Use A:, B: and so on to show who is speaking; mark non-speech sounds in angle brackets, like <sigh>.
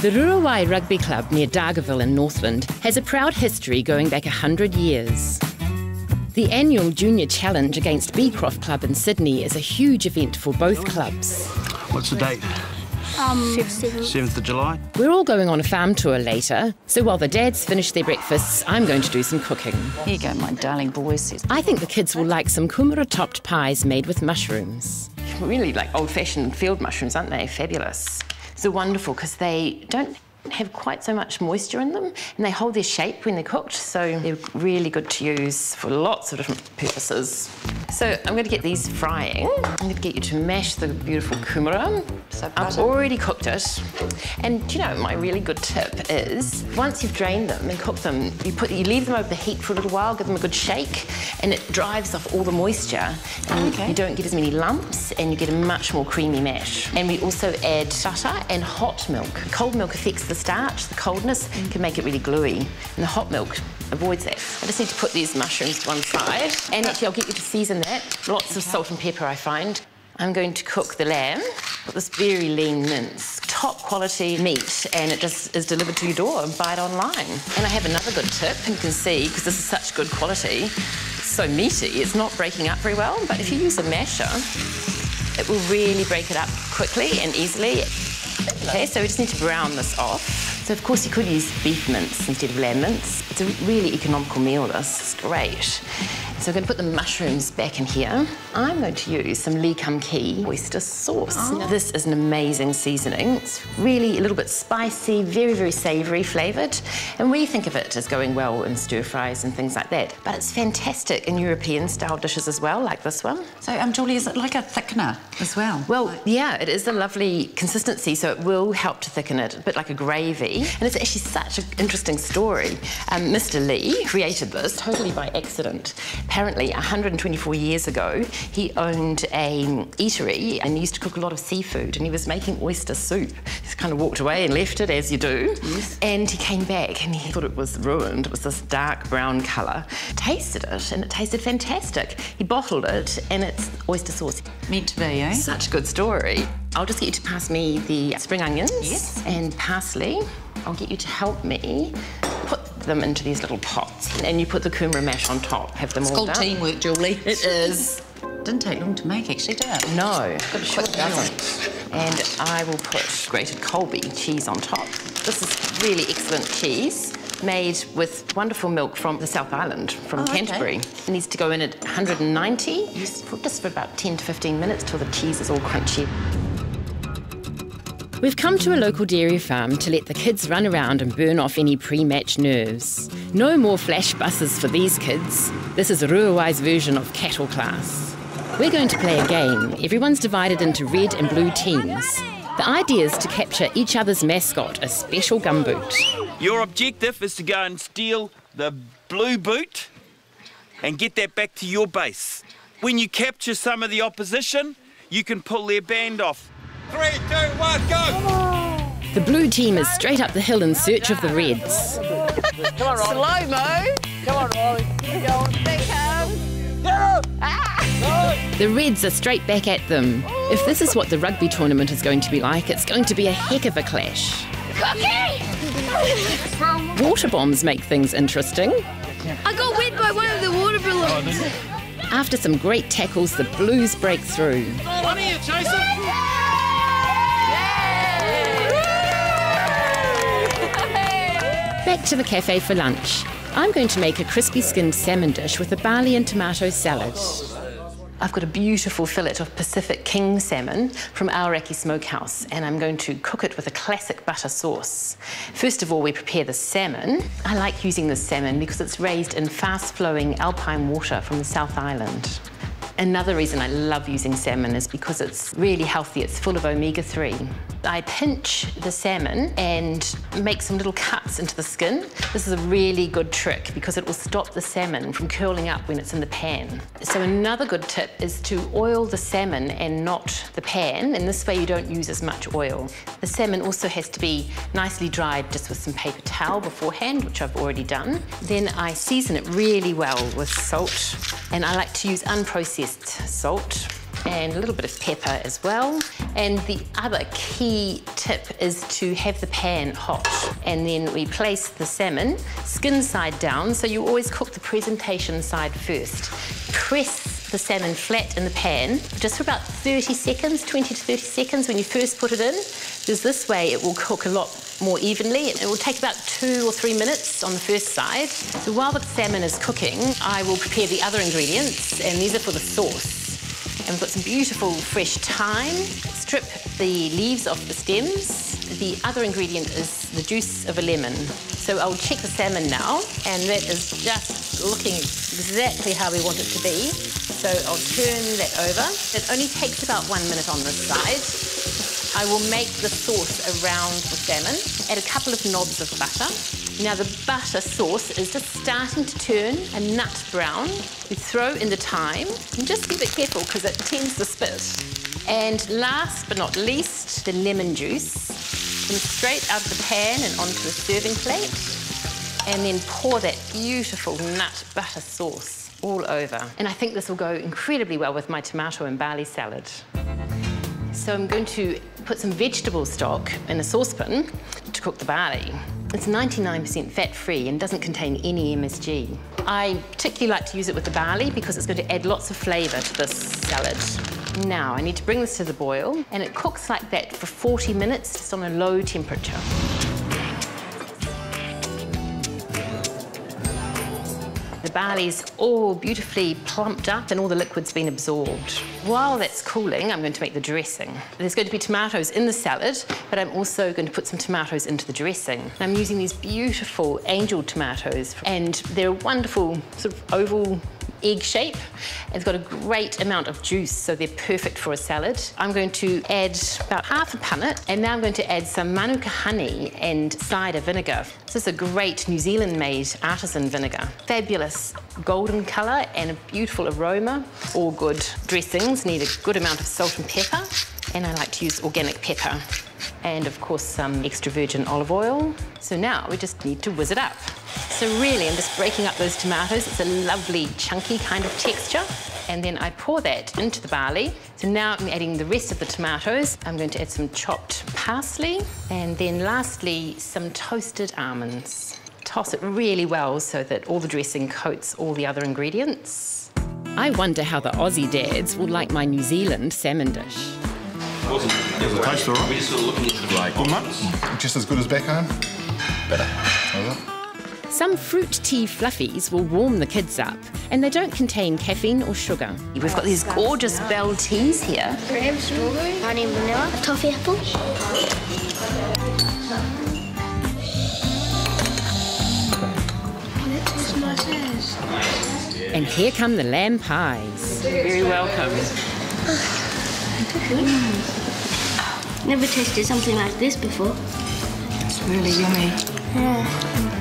A: The Ruawai Rugby Club near Dargaville in Northland has a proud history going back 100 years. The annual Junior Challenge against Beecroft Club in Sydney is a huge event for both clubs.
B: What's the date?
C: Um,
B: 7th of July?
A: We're all going on a farm tour later, so while the dads finish their breakfasts, I'm going to do some cooking.
D: Here you go, my darling boys.
A: I think the kids will like some kumara topped pies made with mushrooms. Really like old fashioned field mushrooms, aren't they? Fabulous. They're wonderful because they don't have quite so much moisture in them and they hold their shape when they're cooked so they're really good to use for lots of different purposes. So I'm going to get these frying. I'm going to get you to mash the beautiful kumara.
D: So
A: I've already cooked it. And you know, my really good tip is once you've drained them and cooked them, you put you leave them over the heat for a little while, give them a good shake, and it drives off all the moisture. And
D: Okay.
A: you don't get as many lumps and you get a much more creamy mash. And we also add butter and hot milk. Cold milk affects the starch, the coldness can make it really gluey. And the hot milk avoids that. I just need to put these mushrooms to one side. And actually I'll get you to season that. Lots of salt and pepper I find. I'm going to cook the lamb with this very lean mince. Top quality meat, and it just is delivered to your door and buy it online. And I have another good tip, and you can see, because this is such good quality, it's so meaty, it's not breaking up very well, but if you use a masher, it will really break it up quickly and easily. Okay, so we just need to brown this off. So of course you could use beef mince instead of lamb mince. It's a really economical meal, this. It's great. So we're going to put the mushrooms back in here. I'm going to use some Lee Kum Kee oyster sauce. Now, this is an amazing seasoning. It's really a little bit spicy, very, very savoury flavoured. And we think of it as going well in stir fries and things like that. But it's fantastic in European style dishes as well, like this one.
D: So, um, Julie, is it like a thickener as well?
A: Well, yeah, it is a lovely consistency, so it will help to thicken it, a bit like a gravy. And it's actually such an interesting story. Um, Mr. Lee created this totally by accident. Apparently, 124 years ago, he owned a eatery and he used to cook a lot of seafood, and he was making oyster soup. He kind of walked away and left it, as you do.
D: Yes.
A: And he came back and he thought it was ruined. It was this dark brown colour. Tasted it, and it tasted fantastic. He bottled it, and it's oyster sauce.
D: Meant to be, eh?
A: Such a good story. I'll just get you to pass me the spring onions
D: Yes.
A: and parsley. I'll get you to help me them into these little pots. And you put the kumara mash on top. Have them
D: It's
A: all
D: called
A: done.
D: teamwork, Julie. <laughs>
A: It is.
D: Didn't take long to make, actually, did it?
A: No,
D: Got a
A: sure doesn't. And I will put grated Colby cheese on top. This is really excellent cheese made with wonderful milk from the South Island, from
D: Oh, okay.
A: Canterbury. It needs to go in at 190, for- just for about 10 to 15 minutes till the cheese is all crunchy. We've come to a local dairy farm to let the kids run around and burn off any pre match nerves. No more flash buses for these kids. This is Ruawai's version of cattle class. We're going to play a game. Everyone's divided into red and blue teams. The idea is to capture each other's mascot, a special gumboot.
E: Your objective is to go and steal the blue boot and get that back to your base. When you capture some of the opposition, you can pull their band off.
F: Three, two, one, go!
A: The blue team is straight up the hill in search of the reds.
G: Slow mo. Come on, Rolly. Keep going. Big hand.
A: The Reds are straight back at them. If this is what the rugby tournament is going to be like, it's going to be a heck of a clash. Water bombs make things interesting.
C: I got wet by one of the water balloons.
A: After some great tackles, the Blues break through.
F: One
A: Back to the cafe for lunch. I'm going to make a crispy skinned salmon dish with a barley and tomato salad. I've got a beautiful fillet of Pacific King salmon from Aoraki Smokehouse, and I'm going to cook it with a classic butter sauce. First of all, we prepare the salmon. I like using this salmon because it's raised in fast flowing alpine water from the South Island. Another reason I love using salmon is because it's really healthy. It's full of omega 3. I pinch the salmon and make some little cuts into the skin. This is a really good trick because it will stop the salmon from curling up when it's in the pan. So, another good tip is to oil the salmon and not the pan, and this way you don't use as much oil. The salmon also has to be nicely dried just with some paper towel beforehand, which I've already done. Then I season it really well with salt, and I like to use unprocessed salt. and a little bit of pepper as well. And the other key tip is to have the pan hot. And then we place the salmon skin side down, so you always cook the presentation side first. Press the salmon flat in the pan just for about 30 seconds, 20 to 30 seconds when you first put it in, because this way it will cook a lot more evenly. And it will take about two or three minutes on the first side. So while the salmon is cooking, I will prepare the other ingredients, and these are for the sauce. And we've got some beautiful fresh thyme. Strip the leaves off the stems. The other ingredient is the juice of a lemon. So I'll check the salmon now, and that is just looking exactly how we want it to be. So I'll turn that over. It only takes about one minute on this side. I will make the sauce around the salmon, add a couple of knobs of butter. Now the butter sauce is just starting to turn a nut brown. We throw in the thyme, and just be a bit careful because it tends to spit. And last but not least, the lemon juice. Come straight out of the pan and onto a serving plate. And then pour that beautiful nut butter sauce all over. And I think this will go incredibly well with my tomato and barley salad. So I'm going to put some vegetable stock in a saucepan to cook the barley. It's 99% fat-free and doesn't contain any MSG. I particularly like to use it with the barley because it's going to add lots of flavour to this salad. Now, I need to bring this to the boil, and it cooks like that for 40 minutes, just on a low temperature. Barley's all beautifully plumped up and all the liquid's been absorbed. While that's cooling, I'm going to make the dressing. There's going to be tomatoes in the salad, but I'm also going to put some tomatoes into the dressing. I'm using these beautiful angel tomatoes, and they're a wonderful sort of oval egg shape. It's got a great amount of juice, so they're perfect for a salad. I'm going to add about half a punnet, and now I'm going to add some manuka honey and cider vinegar. This is a great New Zealand-made artisan vinegar. Fabulous golden colour and a beautiful aroma. All good dressings need a good amount of salt and pepper, and I like to use organic pepper. And of course, some extra virgin olive oil. So now we just need to whiz it up. So really, I'm just breaking up those tomatoes. It's a lovely, chunky kind of texture. And then I pour that into the barley. So now I'm adding the rest of the tomatoes. I'm going to add some chopped parsley. And then lastly, some toasted almonds. Toss it really well so that all the dressing coats all the other ingredients. I wonder how the Aussie dads will like my New Zealand salmon dish.
H: Tastes all right. Good, mate. Just as good as back home? Better. How's that?
A: Some fruit tea fluffies will warm the kids up, and they don't contain caffeine or sugar. We've got these gorgeous bell teas here.
C: Graham strawberry, honey vanilla, toffee apple.
A: And here come the lamb pies. Very welcome.
C: Never tasted something like this before.
D: It's really yummy.
C: Yeah.